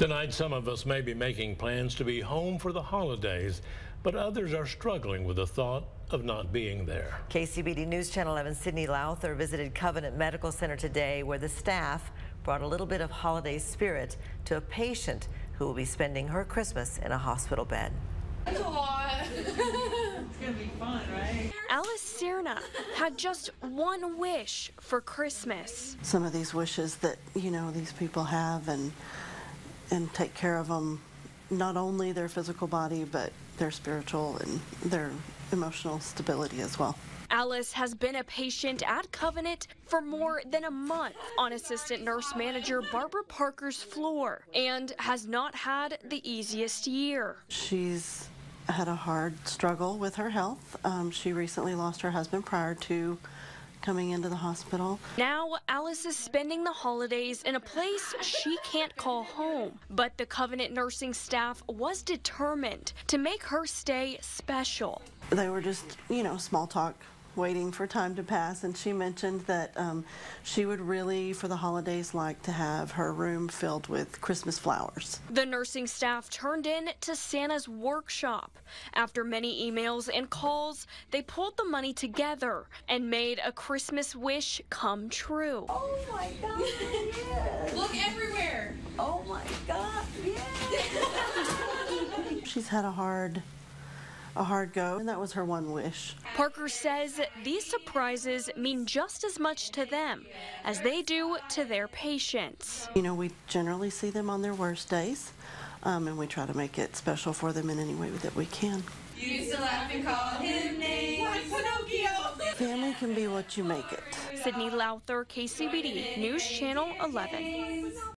Tonight, some of us may be making plans to be home for the holidays, but others are struggling with the thought of not being there. KCBD News Channel 11 Sydney Lowther visited Covenant Medical Center today where the staff brought a little bit of holiday spirit to a patient who will be spending her Christmas in a hospital bed. That's a lot. it's gonna be fun, right? Alice Serna had just one wish for Christmas. Some of these wishes that, you know, these people have and and take care of them, not only their physical body, but their spiritual and their emotional stability as well. Alice has been a patient at Covenant for more than a month on assistant nurse manager Barbara Parker's floor and has not had the easiest year. She's had a hard struggle with her health. Um, she recently lost her husband prior to coming into the hospital. Now, Alice is spending the holidays in a place she can't call home. But the Covenant nursing staff was determined to make her stay special. They were just, you know, small talk waiting for time to pass, and she mentioned that um, she would really, for the holidays, like to have her room filled with Christmas flowers. The nursing staff turned in to Santa's workshop. After many emails and calls, they pulled the money together and made a Christmas wish come true. Oh my God, yes. Look everywhere. Oh my God, yes. She's had a hard a hard go, and that was her one wish. Parker says these surprises mean just as much to them as they do to their patients. You know, we generally see them on their worst days, um, and we try to make it special for them in any way that we can. You used to laugh and call him names like Pinocchio. Family can be what you make it. Sydney Lowther, KCBD News Channel 11.